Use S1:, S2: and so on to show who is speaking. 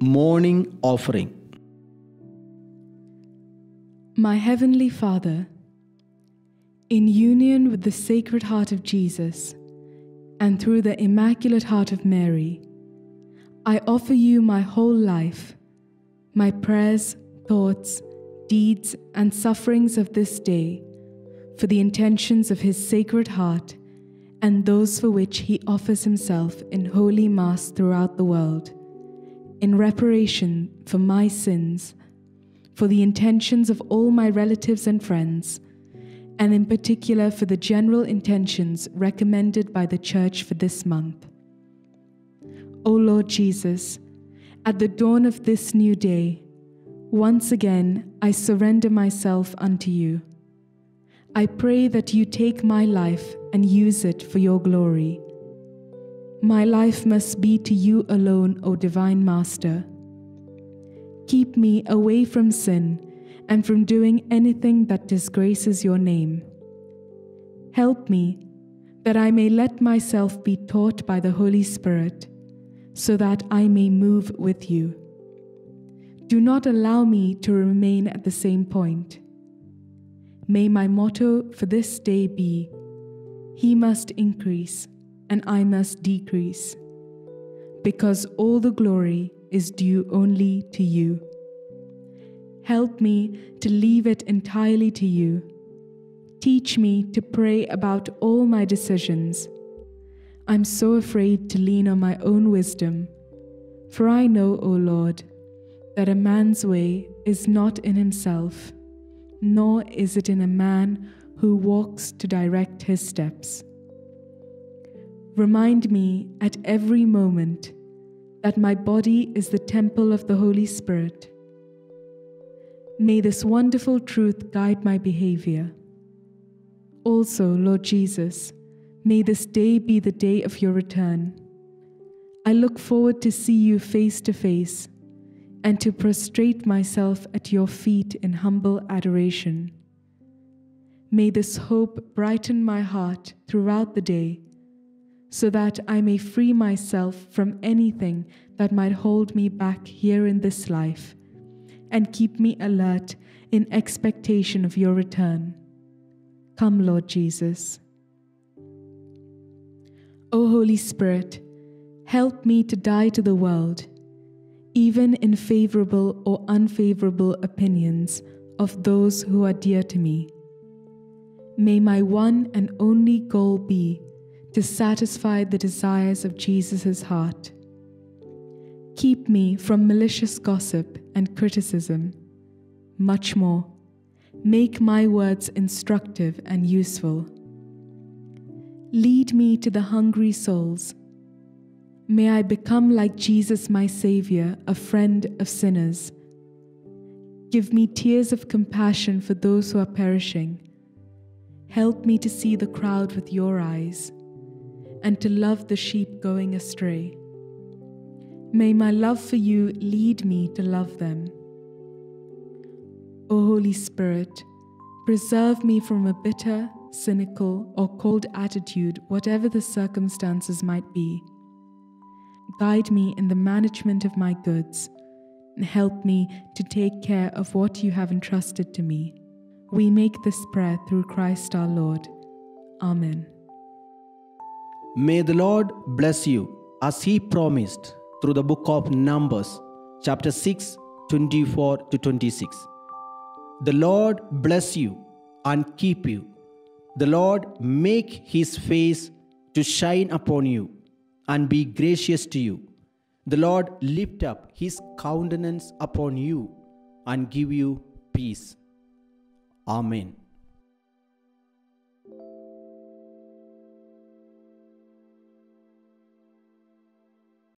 S1: Morning Offering.
S2: My Heavenly Father, in union with the Sacred Heart of Jesus and through the Immaculate Heart of Mary, I offer you my whole life, my prayers, thoughts, deeds, and sufferings of this day, for the intentions of His Sacred Heart and those for which He offers Himself in Holy Mass throughout the world, in reparation for my sins, for the intentions of all my relatives and friends, and in particular for the general intentions recommended by the Church for this month. O Lord Jesus, at the dawn of this new day, once again I surrender myself unto you. I pray that you take my life and use it for your glory. My life must be to you alone, O Divine Master. Keep me away from sin and from doing anything that disgraces your name. Help me that I may let myself be taught by the Holy Spirit, so that I may move with you. Do not allow me to remain at the same point. May my motto for this day be He must increase and I must decrease, because all the glory is due only to you. Help me to leave it entirely to you. Teach me to pray about all my decisions. I'm so afraid to lean on my own wisdom, for I know, O Lord, that a man's way is not in himself, nor is it in a man who walks to direct his steps. Remind me at every moment that my body is the temple of the Holy Spirit. May this wonderful truth guide my behavior. Also, Lord Jesus, may this day be the day of your return. I look forward to see you face to face and to prostrate myself at your feet in humble adoration. May this hope brighten my heart throughout the day so that I may free myself from anything that might hold me back here in this life and keep me alert in expectation of your return. Come, Lord Jesus. O Holy Spirit, help me to die to the world, even in favorable or unfavorable opinions of those who are dear to me. May my one and only goal be to satisfy the desires of Jesus' heart. Keep me from malicious gossip and criticism. Much more, make my words instructive and useful. Lead me to the hungry souls. May I become like Jesus, my Saviour, a friend of sinners. Give me tears of compassion for those who are perishing. Help me to see the crowd with your eyes and to love the sheep going astray. May my love for you lead me to love them. O Holy Spirit, preserve me from a bitter, cynical, or cold attitude, whatever the circumstances might be. Guide me in the management of my goods and help me to take care of what you have entrusted to me. We make this prayer through Christ our Lord. Amen.
S1: May the Lord bless you as He promised through the book of Numbers, chapter 6, 24 to 26. The Lord bless you and keep you. The Lord make His face to shine upon you and be gracious to you. The Lord lift up His countenance upon you and give you peace. Amen.